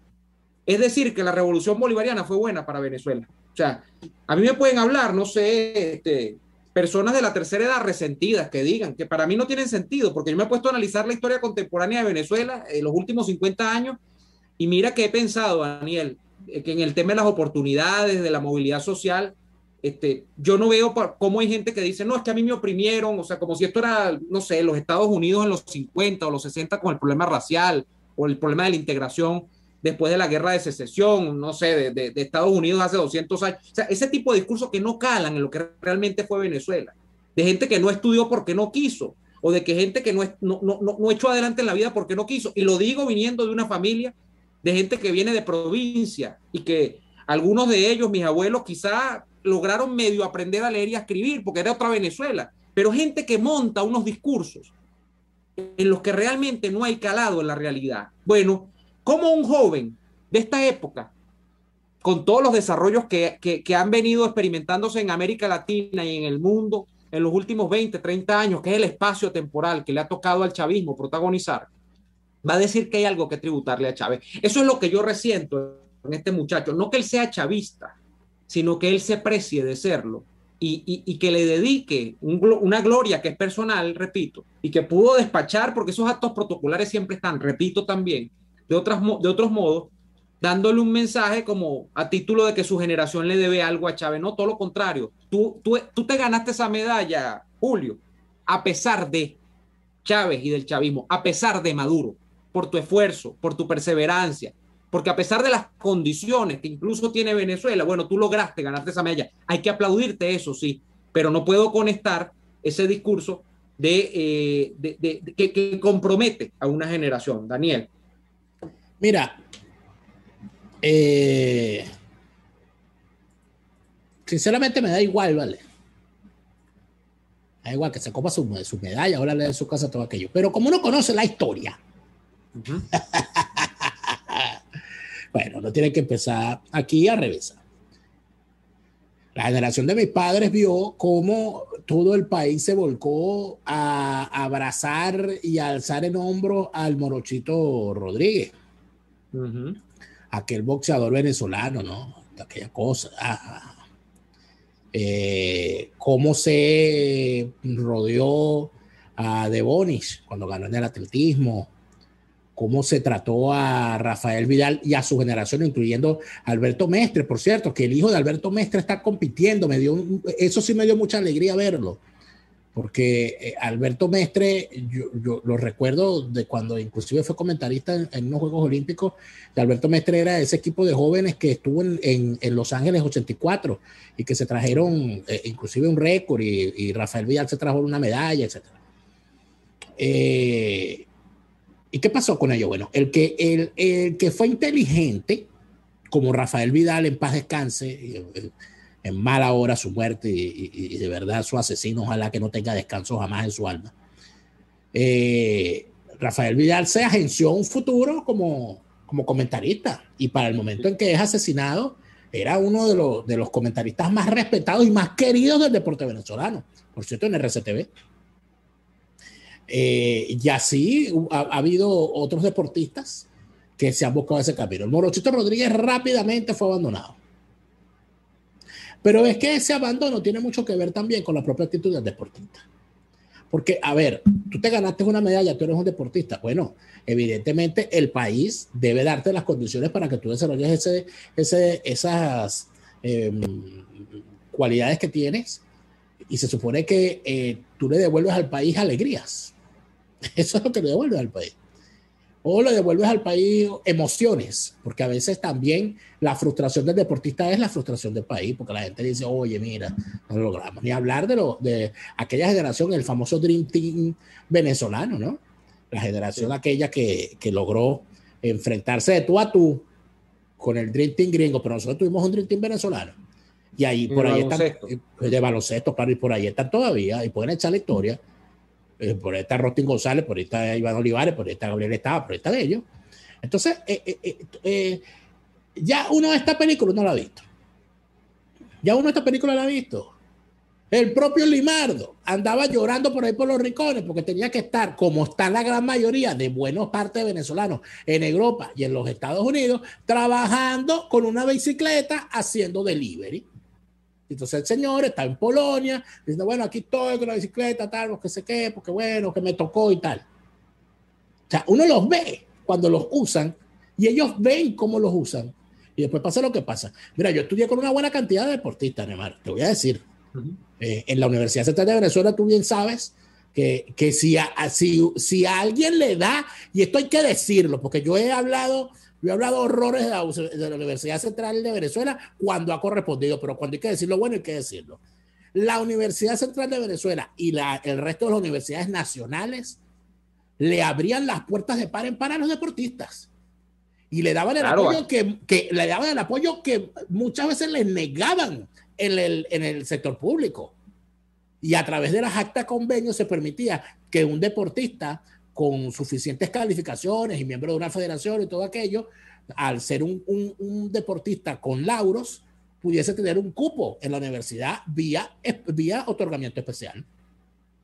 es decir que la revolución bolivariana fue buena para Venezuela. O sea, a mí me pueden hablar, no sé, este, personas de la tercera edad resentidas que digan que para mí no tienen sentido, porque yo me he puesto a analizar la historia contemporánea de Venezuela en los últimos 50 años y mira que he pensado, Daniel, eh, que en el tema de las oportunidades, de la movilidad social, este, yo no veo cómo hay gente que dice, no, es que a mí me oprimieron, o sea, como si esto era, no sé, los Estados Unidos en los 50 o los 60 con el problema racial o el problema de la integración después de la guerra de secesión, no sé, de, Estados Unidos hace 200 años. O sea, ese tipo de discursos que no calan en lo que realmente fue Venezuela, de gente que no estudió porque no quiso, o de que gente que no, no, no, no echó adelante en la vida porque no quiso. Y lo digo viniendo de una familia de gente que viene de provincia y que algunos de ellos, mis abuelos, quizá lograron medio aprender a leer y a escribir porque era otra Venezuela, pero gente que monta unos discursos en los que realmente no hay calado en la realidad. Bueno, como un joven de esta época, con todos los desarrollos que, han venido experimentándose en América Latina y en el mundo en los últimos 20, 30 años, que es el espacio temporal que le ha tocado al chavismo protagonizar, va a decir que hay algo que tributarle a Chávez. Eso es lo que yo resiento en este muchacho. No que él sea chavista, sino que él se precie de serlo y, que le dedique una gloria que es personal, repito, y que pudo despachar, porque esos actos protocolares siempre están, repito también, de, otras, de otros modos, dándole un mensaje como a título de que su generación le debe algo a Chávez. No, todo lo contrario. Tú, tú, tú te ganaste esa medalla, Julio, a pesar de Chávez y del chavismo, a pesar de Maduro, por tu esfuerzo, por tu perseverancia, porque a pesar de las condiciones que incluso tiene Venezuela, bueno, tú lograste ganarte esa medalla. Hay que aplaudirte eso, sí, pero no puedo conectar ese discurso de, eh, que, que compromete a una generación. Daniel. Mira, eh, sinceramente me da igual, ¿vale? Da igual que se copa su, medalla, ahora le de su casa todo aquello. Pero como uno conoce la historia, bueno, no tiene que empezar aquí a revés. La generación de mis padres vio cómo todo el país se volcó a abrazar y a alzar en hombro al Morochito Rodríguez aquel boxeador venezolano, ¿no? Aquella cosa. Eh, cómo se rodeó a De Bonis cuando ganó en el atletismo, cómo se trató a Rafael Vidal y a su generación, incluyendo Alberto Mestre, por cierto, que el hijo de Alberto Mestre está compitiendo, me dio, eso sí me dio mucha alegría verlo porque eh, Alberto Mestre, yo, lo recuerdo de cuando inclusive fue comentarista en, unos Juegos Olímpicos, Alberto Mestre era ese equipo de jóvenes que estuvo en, Los Ángeles 84 y que se trajeron eh, inclusive un récord y, Rafael Vidal se trajo una medalla, etc. Eh, ¿Y qué pasó con ello? Bueno, el que, el, el que fue inteligente, como Rafael Vidal en paz descanse, en mala hora su muerte y, de verdad su asesino, ojalá que no tenga descanso jamás en su alma. Eh, Rafael Vidal se agenció un futuro como, como comentarista y para el momento en que es asesinado era uno de los, de los comentaristas más respetados y más queridos del deporte venezolano, por cierto en RCTV. Eh, y así ha, ha, habido otros deportistas que se han buscado ese camino. El Morochito Rodríguez rápidamente fue abandonado. Pero es que ese abandono tiene mucho que ver también con la propia actitud del deportista. Porque, a ver, tú te ganaste una medalla, tú eres un deportista. Bueno, evidentemente el país debe darte las condiciones para que tú desarrolles ese, ese, esas eh, cualidades que tienes y se supone que eh, tú le devuelves al país alegrías. Eso es lo que le devuelves al país. O le devuelves al país emociones, porque a veces también la frustración del deportista es la frustración del país, porque la gente dice, oye, mira, no lo logramos. Ni hablar de, lo, de aquella generación, el famoso Dream Team venezolano, ¿no? La generación sí. aquella que, que logró enfrentarse de tú a tú con el Dream Team gringo, pero nosotros tuvimos un Dream Team venezolano. Y ahí, por ahí baloncesto. están, de baloncesto, claro, y por ahí están todavía, y pueden echar la historia. Eh, por ahí está Rostin González, por ahí está Iván Olivares, por ahí está Gabriel Estaba, por ahí está de ellos. Entonces, eh, eh, ya uno de esta película no la ha visto. Ya uno de esta película la ha visto. El propio Limardo andaba llorando por ahí por los rincones porque tenía que estar, como está la gran mayoría de buenos partes venezolanos en Europa y en los Estados Unidos, trabajando con una bicicleta haciendo delivery. Entonces el señor está en Polonia, diciendo, bueno, aquí estoy con la bicicleta, tal, porque sé qué, porque bueno, que me tocó y tal. O sea, uno los ve cuando los usan y ellos ven cómo los usan. Y después pasa lo que pasa. Mira, yo estudié con una buena cantidad de deportistas, Neymar, te voy a decir. Uh -huh. eh, en la Universidad Central de Venezuela, tú bien sabes que, que si, a, si, si a alguien le da, y esto hay que decirlo, porque yo he hablado yo he hablado horrores de la, de la, Universidad Central de Venezuela cuando ha correspondido, pero cuando hay que decirlo bueno, hay que decirlo. La Universidad Central de Venezuela y la, el resto de las universidades nacionales le abrían las puertas de par en par a los deportistas y le daban el claro. apoyo que, que, le daban el apoyo que muchas veces les negaban en el, en el sector público. Y a través de las actas convenios se permitía que un deportista con suficientes calificaciones y miembro de una federación y todo aquello, al ser un, un, un, deportista con lauros, pudiese tener un cupo en la universidad vía, vía otorgamiento especial.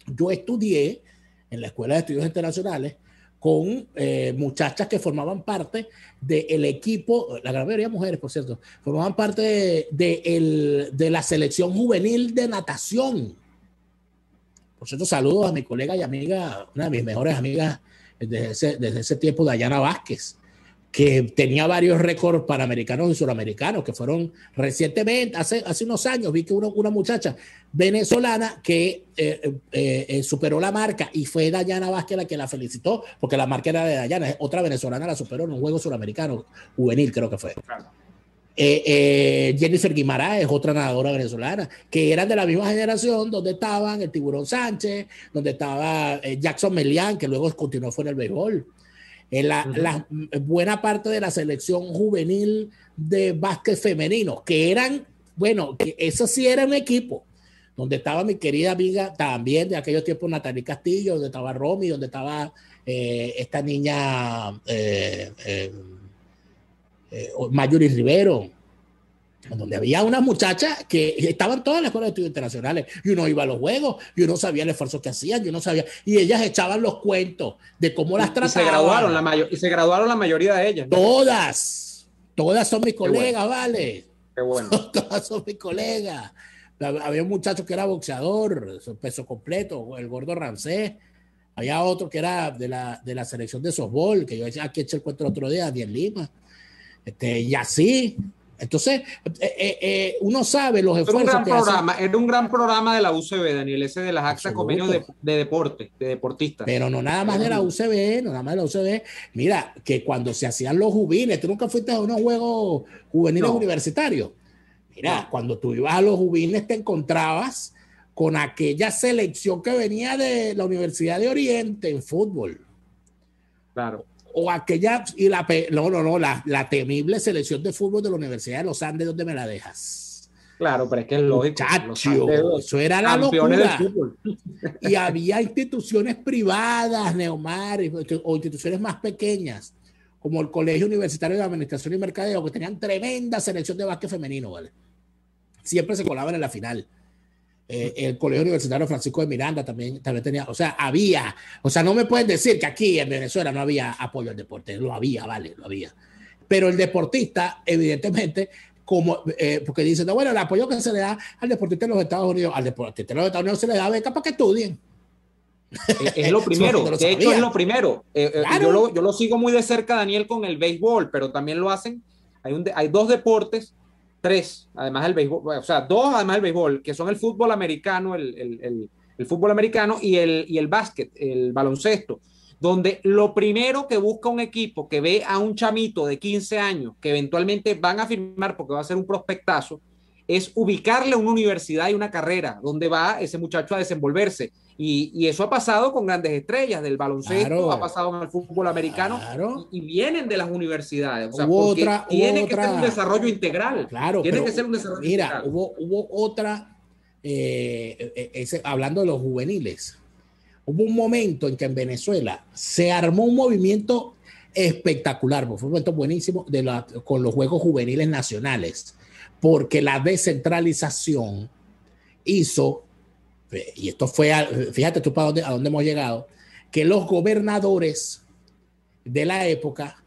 Yo estudié en la Escuela de Estudios Internacionales con eh, muchachas que formaban parte del de equipo, la gran mayoría mujeres, por cierto, formaban parte de, de, el, de la selección juvenil de natación por cierto, saludos a mi colega y amiga, una de mis mejores amigas desde ese, tiempo, Dayana Vázquez, que tenía varios récords panamericanos y suramericanos, que fueron recientemente, hace, unos años, vi que una muchacha venezolana que eh, eh, eh, superó la marca y fue Dayana Vázquez la que la felicitó, porque la marca era de Dayana, otra venezolana la superó en un juego suramericano juvenil, creo que fue. Claro. Eh, eh, Jennifer Guimaraes, otra nadadora venezolana, que eran de la misma generación, donde estaban el Tiburón Sánchez, donde estaba eh, Jackson Melian, que luego continuó fue en el béisbol. La, uh -huh. la, buena parte de la selección juvenil de básquet femenino, que eran, bueno, que eso sí era un equipo, donde estaba mi querida amiga también de aquellos tiempos, Natalie Castillo, donde estaba Romy, donde estaba esta niña eh, Mayuri Rivero, donde había unas muchachas que estaban todas en la escuela de estudios internacionales y uno iba a los juegos y uno sabía el esfuerzo que hacían y uno sabía y ellas echaban los cuentos de cómo las trataban. Y se graduaron la, mayor, y se graduaron la mayoría de ellas. ¿no? Todas, todas son mis colegas, bueno. vale. Qué bueno. todas son mis colegas. Había un muchacho que era boxeador, peso completo, el gordo Rancés. Había otro que era de la, de la selección de softball, que yo decía, aquí eché el cuento el otro día, Daniel Lima. Este, y así. Entonces, eh, eh, eh, uno sabe los esfuerzos. Era un, gran programa, hacen. era un gran programa de la UCB, Daniel, ese de las actas convenios de, de, deporte, de deportistas. Pero no nada más de la UCB, no nada más de la UCB. Mira, que cuando se hacían los juveniles, tú nunca fuiste a unos juegos juveniles no. universitarios. Mira, no. cuando tú ibas a los juveniles te encontrabas con aquella selección que venía de la Universidad de Oriente en fútbol. Claro o aquella, y la, no, no, no, la, la, temible selección de fútbol de la Universidad de los Andes, ¿dónde me la dejas? Claro, pero es que es lógico. Chacho, eso era la locura. y había instituciones privadas, Neomar, o instituciones más pequeñas, como el Colegio Universitario de Administración y Mercadeo, que tenían tremenda selección de básquet femenino, ¿vale? Siempre se colaban en la final. Eh, el Colegio Universitario Francisco de Miranda también, también tenía, o sea, había, o sea, no me pueden decir que aquí en Venezuela no había apoyo al deporte, lo había, vale, lo había. Pero el deportista, evidentemente, como, eh, porque dicen, no, bueno, el apoyo que se le da al deportista de los Estados Unidos, al deportista de los Estados Unidos se le da beca para que estudien. Es, lo primero, de hecho es lo primero. Eh, yo, lo, yo, lo, sigo muy de cerca, Daniel, con el béisbol, pero también lo hacen. Hay, un, hay dos deportes tres, además del béisbol, o sea, dos además del béisbol, que son el fútbol americano, el, el, el, fútbol americano y el, y el básquet, el baloncesto, donde lo primero que busca un equipo que ve a un chamito de 15 años que eventualmente van a firmar porque va a ser un prospectazo, es ubicarle una universidad y una carrera donde va ese muchacho a desenvolverse. Y, eso ha pasado con grandes estrellas del baloncesto, ha pasado en el fútbol americano y, vienen de las universidades. O sea, hubo otra, tiene que ser un desarrollo integral. Claro, tiene que ser un desarrollo mira, Hubo, hubo otra, eh, e, ese, hablando de los juveniles, hubo un momento en que en Venezuela se armó un movimiento espectacular, fue un momento buenísimo de la, con los Juegos Juveniles Nacionales, porque la descentralización hizo y esto fue, fíjate tú para dónde, a dónde hemos llegado, que los gobernadores de la época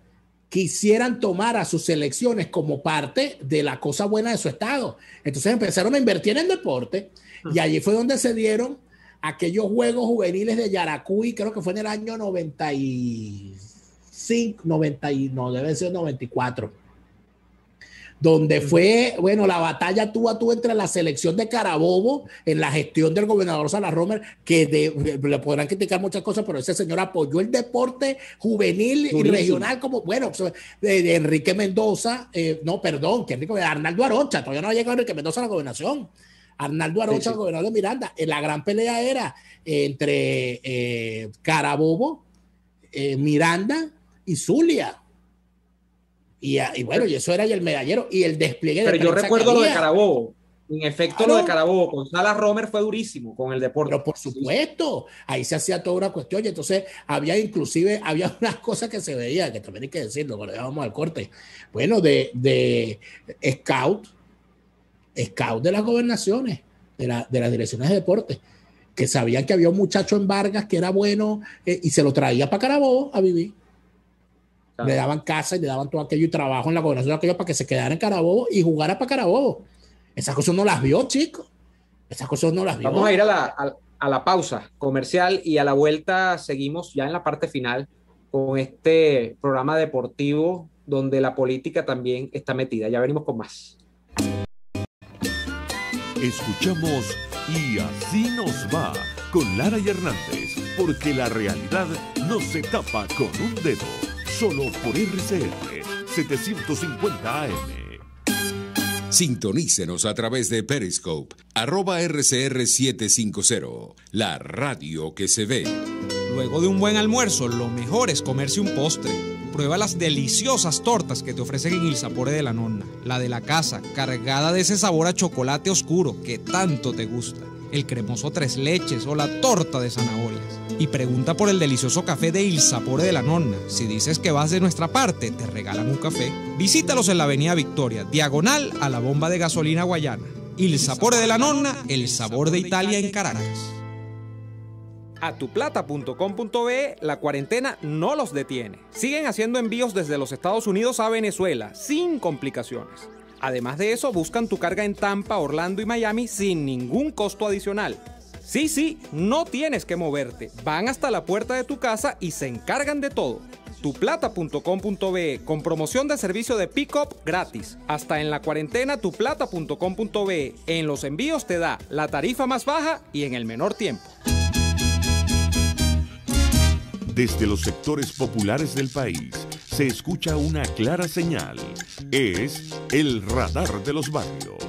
quisieran tomar a sus elecciones como parte de la cosa buena de su estado. Entonces empezaron a invertir en el deporte y allí fue donde se dieron aquellos juegos juveniles de Yaracuy, creo que fue en el año 95, 90, no, debe ser 94 donde fue, bueno, la batalla tú a tú entre la selección de Carabobo en la gestión del gobernador Salas Romer, que le podrán criticar muchas cosas, pero ese señor apoyó el deporte juvenil y regional como, bueno, de, Enrique Mendoza, eh, no, perdón, que Enrique, Arnaldo Arocha, todavía no ha llegado Enrique Mendoza a la gobernación. Arnaldo Arocha, gobernador de Miranda. Eh, la gran pelea era entre eh, Carabobo, Miranda y Zulia. Y, bueno, y eso era el medallero y el despliegue Pero yo recuerdo lo de Carabobo. En efecto, lo de Carabobo con Salas Romer fue durísimo con el deporte. Pero por supuesto, ahí se hacía toda una cuestión. Y entonces había inclusive, había unas cosas que se veía, que también hay que decirlo, cuando vamos al corte. Bueno, de, de scout, scout de las gobernaciones, de, la, de las direcciones de deporte, que sabían que había un muchacho en Vargas que era bueno eh, y se lo traía para Carabobo a vivir. Le daban casa y le daban todo aquello y trabajo en la gobernación, aquello para que se quedara en Carabobo y jugara para Carabobo. Esas cosas no las vio, chicos. Esas cosas no las vio. Vamos a ir a la, a, la pausa comercial y a la vuelta seguimos ya en la parte final con este programa deportivo donde la política también está metida. Ya venimos con más. Escuchamos y así nos va con Lara y Hernández, porque la realidad no se tapa con un dedo solo por RCR 750 AM. Sintonícenos a través de Periscope, arroba RCR 750, la radio que se ve. Luego de un buen almuerzo, lo mejor es comerse un postre. Prueba las deliciosas tortas que te ofrecen en el Sapore de la Nonna, la de la casa, cargada de ese sabor a chocolate oscuro que tanto te gusta, el cremoso tres leches o la torta de zanahorias y pregunta por el delicioso café de Il Sapore de la Nonna. Si dices que vas de nuestra parte, te regalan un café. Visítalos en la Avenida Victoria, diagonal a la bomba de gasolina Guayana. Il Sapore de la Nonna, el sabor de Italia en Caracas. A la cuarentena no los detiene. Siguen haciendo envíos desde los Estados Unidos a Venezuela sin complicaciones. Además de eso, buscan tu carga en Tampa, Orlando y Miami sin ningún costo adicional. Sí, sí, no tienes que moverte. Van hasta la puerta de tu casa y se encargan de todo. Tuplata.com.be con promoción de servicio de pick-up gratis. Hasta en la cuarentena tuplata.com.be. En los envíos te da la tarifa más baja y en el menor tiempo. Desde los sectores populares del país se escucha una clara señal. Es el radar de los barrios.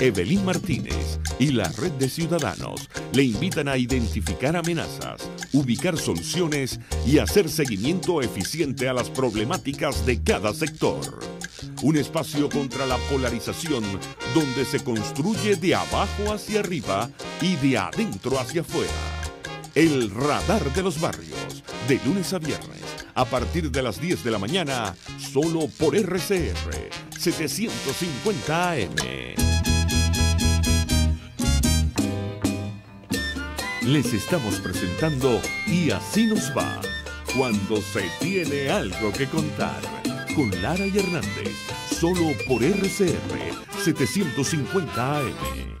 Evelyn Martínez y la red de ciudadanos le invitan a identificar amenazas, ubicar soluciones y hacer seguimiento eficiente a las problemáticas de cada sector. Un espacio contra la polarización donde se construye de abajo hacia arriba y de adentro hacia afuera. El radar de los barrios, de lunes a viernes, a partir de las 10 de la mañana, solo por RCR 750 AM. Les estamos presentando Y así nos va, cuando se tiene algo que contar, con Lara y Hernández, solo por RCR 750 AM.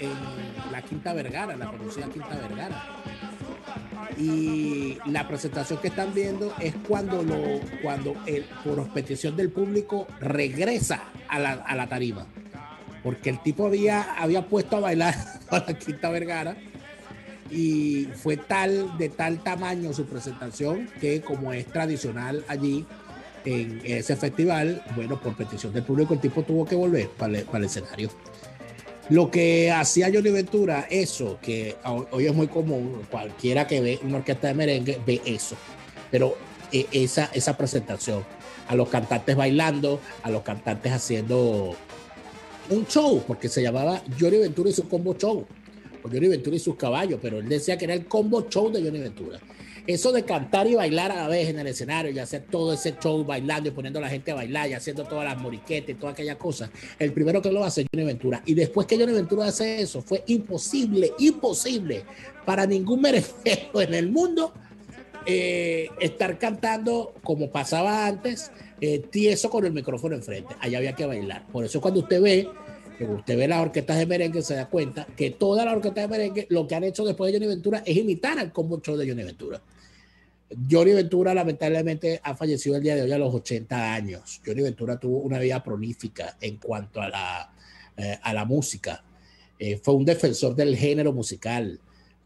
en la Quinta Vergara, la conocida Quinta Vergara. Y la presentación que están viendo es cuando, lo, cuando el, por petición del público regresa a la, a la tarima. Porque el tipo había, había puesto a bailar a la Quinta Vergara y fue tal, de tal tamaño su presentación que como es tradicional allí en ese festival, bueno, por petición del público el tipo tuvo que volver para para el escenario. Lo que hacía Johnny Ventura, eso, que hoy es muy común, cualquiera que ve una orquesta de merengue ve eso, pero eh, esa, esa presentación, a los cantantes bailando, a los cantantes haciendo un show, porque se llamaba Johnny Ventura y su combo show, o Johnny Ventura y sus caballos, pero él decía que era el combo show de Johnny Ventura eso de cantar y bailar a la vez en el escenario y hacer todo ese show bailando y poniendo a la gente a bailar y haciendo todas las moriquetas y todas aquellas cosas, el primero que lo hace es Johnny Ventura. Y después que Johnny Ventura hace eso, fue imposible, imposible para ningún merenguero en el mundo eh, estar cantando como pasaba antes, eh, tieso con el micrófono enfrente. Allá había que bailar. Por eso cuando usted ve usted ve las orquestas de merengue, se da cuenta que todas las orquestas de merengue lo que han hecho después de Johnny Ventura es imitar al combo show de Johnny Ventura. Johnny Ventura lamentablemente ha fallecido el día de hoy a los 80 años. Johnny Ventura tuvo una vida prolífica en cuanto a la, eh, a la música. Eh, fue un defensor del género musical,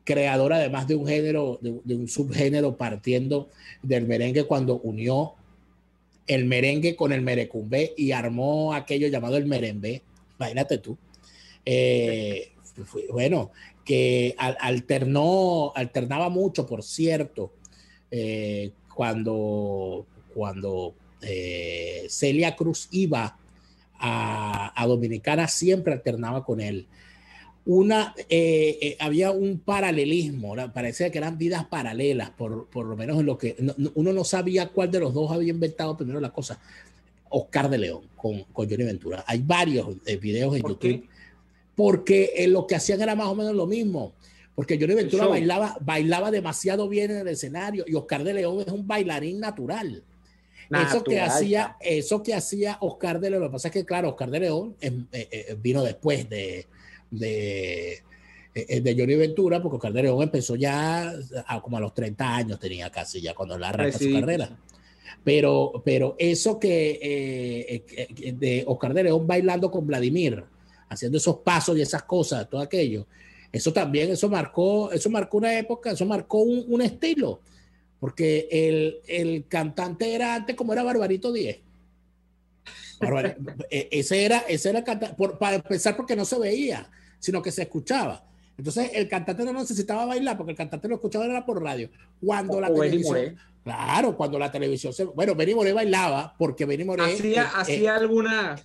creador además de un género, de, un subgénero partiendo del merengue cuando unió el merengue con el merecumbe y armó aquello llamado el merengue. Imagínate tú. Eh, bueno, que alternó, alternaba mucho, por cierto, eh, cuando, cuando eh, Celia Cruz iba a, Dominicana, siempre alternaba con él. Una, había un paralelismo, parecía que eran vidas paralelas, por, por lo menos en lo que uno no sabía cuál de los dos había inventado primero la cosa. Oscar de León con, con Johnny Ventura. Hay varios videos en YouTube. Porque lo que hacían era más o menos lo mismo. Porque Johnny Ventura bailaba, bailaba demasiado bien en el escenario y Oscar de León es un bailarín natural. eso que hacía, eso que hacía Oscar de León, lo que pasa es que, claro, Oscar de León eh, eh, vino después de, de, eh, de, Johnny Ventura, porque Oscar de León empezó ya como a los 30 años, tenía casi ya cuando la arranca su carrera. Pero, pero eso que de Oscar de León bailando con Vladimir, haciendo esos pasos y esas cosas, todo aquello, eso también, eso marcó, eso marcó una época, eso marcó un, estilo, porque el, cantante era antes como era Barbarito 10. E, ese era, ese era cantante, para empezar porque no se veía, sino que se escuchaba. Entonces el cantante no necesitaba bailar porque el cantante lo escuchaba era por radio. Cuando la televisión, claro, cuando la televisión se, bueno, Benny Moré bailaba porque Benny Moré hacía, eh, hacía alguna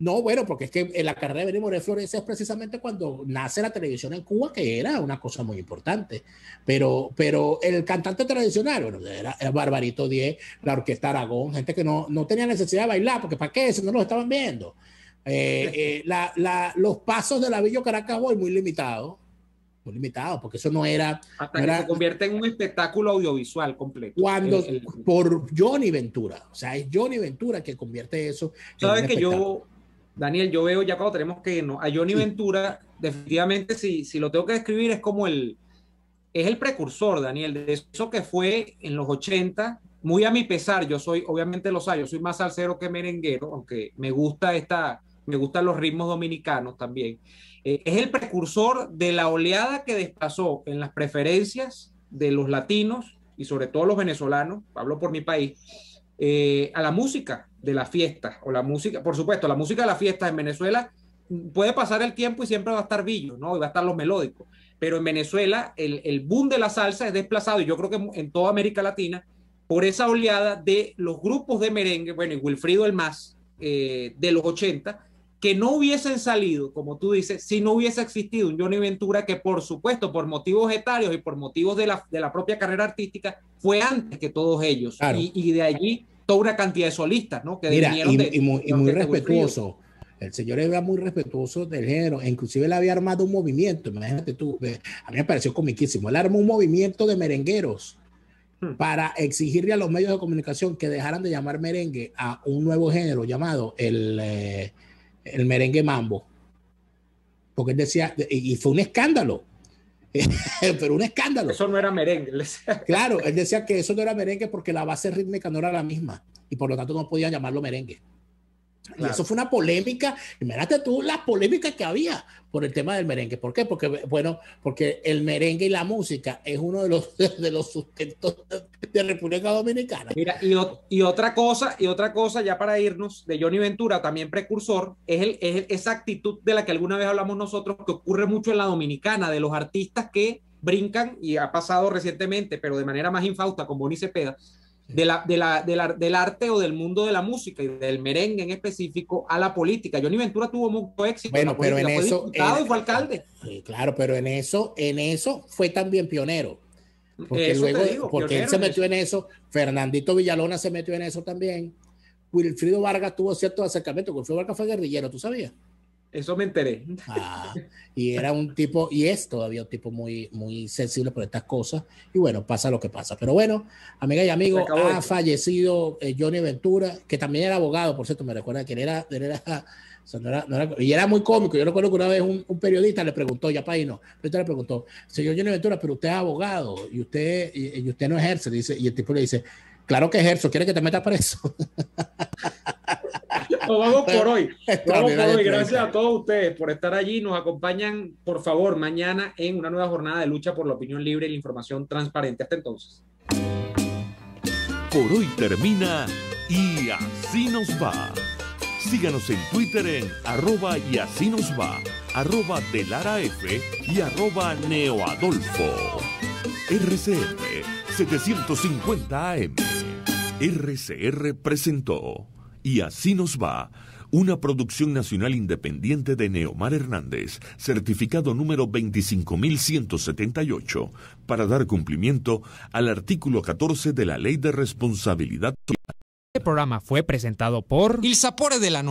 no, bueno, porque es que en la carrera de Benny Moré florece es precisamente cuando nace la televisión en Cuba, que era una cosa muy importante. Pero, pero el cantante tradicional, bueno, era, Barbarito 10, la Orquesta Aragón, gente que no, no tenía necesidad de bailar, porque ¿para qué? Si no lo estaban viendo. Eh, eh, la, la, los pasos de la Villa Caracas Boy muy limitados. Muy limitados, porque eso no era. Hasta no que era- se convierte en un espectáculo audiovisual completo. cuando El- el- por Johnny Ventura. O sea, es Johnny Ventura que convierte eso. Sabes que yo, Daniel, yo veo ya cuando tenemos que irnos, a Johnny Ventura, definitivamente, si, si lo tengo que describir, es como el, es el precursor, Daniel, de eso que fue en los 80, muy a mi pesar, yo soy, obviamente lo sé, yo soy más salsero que merenguero, aunque me gusta esta, me gustan los ritmos dominicanos también. Eh, es el precursor de la oleada que desplazó en las preferencias de los latinos y sobre todo los venezolanos, hablo por mi país, eh, a la música de la fiesta, o la música, por supuesto, la música de la fiesta en Venezuela mm, puede pasar el tiempo y siempre va a estar billo, ¿no? Y va a estar los melódicos. Pero en Venezuela el, el boom de la salsa es desplazado, y yo creo que en toda América Latina, por esa oleada de los grupos de merengue, bueno, y Wilfrido el más, eh, de los 80, que no hubiesen salido, como tú dices, si no hubiese existido un Johnny Ventura que, por supuesto, por motivos etarios y por motivos de la, de la propia carrera artística, fue antes que todos ellos. Claro. Y, y de allí toda una cantidad de solistas, ¿no? Que Mira, y, de- y muy, y respetuoso. El señor era muy respetuoso del género. Inclusive él había armado un movimiento. Imagínate tú. A mí me pareció comiquísimo. Él armó un movimiento de merengueros Hmm. para exigirle a los medios de comunicación que dejaran de llamar merengue a un nuevo género llamado el, eh, el merengue mambo. Porque él decía, y fue un escándalo. Pero un escándalo. Eso no era merengue. Claro, él decía que eso no era merengue porque la base rítmica no era la misma y por lo tanto no podían llamarlo merengue. Y Claro. eso fue una polémica. Imagínate tú la polémica que había por el tema del merengue. ¿Por qué? Porque, bueno, porque el merengue y la música es uno de los, de los sustentos de República Dominicana. Mira, y, o- y otra cosa, y otra cosa ya para irnos de Johnny Ventura, también precursor, es, el, es el- esa actitud de la que alguna vez hablamos nosotros, que ocurre mucho en la dominicana, de los artistas que brincan, y ha pasado recientemente, pero de manera más infausta con Bonnie Cepeda, de la, de la, de la- del arte o del mundo de la música y del merengue en específico a la política. Johnny Ventura tuvo mucho éxito. Bueno, pero en fue eso- diputado en- y fue alcalde. Sí, claro, pero en eso, en eso fue también pionero. Porque Eso luego, digo, porque él se en metió en eso, Fernandito Villalona se metió en eso también. Wilfrido Vargas tuvo ciertos acercamientos. Wilfrido Vargas fue guerrillero, ¿tú sabías? Eso me enteré. Ah, y era un tipo, y es todavía un tipo muy, muy sensible por estas cosas. Y bueno, pasa lo que pasa. Pero bueno, amiga y acabó ha esto. fallecido eh, Johnny Ventura, que también era abogado, por cierto, me recuerda que él era, él era, o sea, no era- no era- y era muy cómico. Yo recuerdo que una vez un, un periodista le preguntó, ya país no, le preguntó, señor Johnny Ventura, pero usted es abogado y usted, y, y usted no ejerce, dice, y el tipo le dice, claro que ejerzo, ¿quiere que te meta preso? Nos vamos por hoy. Vamos por hoy. Gracias a todos ustedes por estar allí. Nos acompañan, por favor, mañana en una nueva jornada de lucha por la opinión libre y la información transparente. Hasta entonces. Por hoy termina y así nos va. Síganos en Twitter en arroba y así nos va, arroba Delara F y arroba Neoadolfo. RCR 750 AM. RCR presentó y así nos va. Una producción nacional independiente de Neomar Hernández, certificado número 25178, para dar cumplimiento al artículo 14 de la Ley de Responsabilidad Este programa fue presentado por Il Sapore de la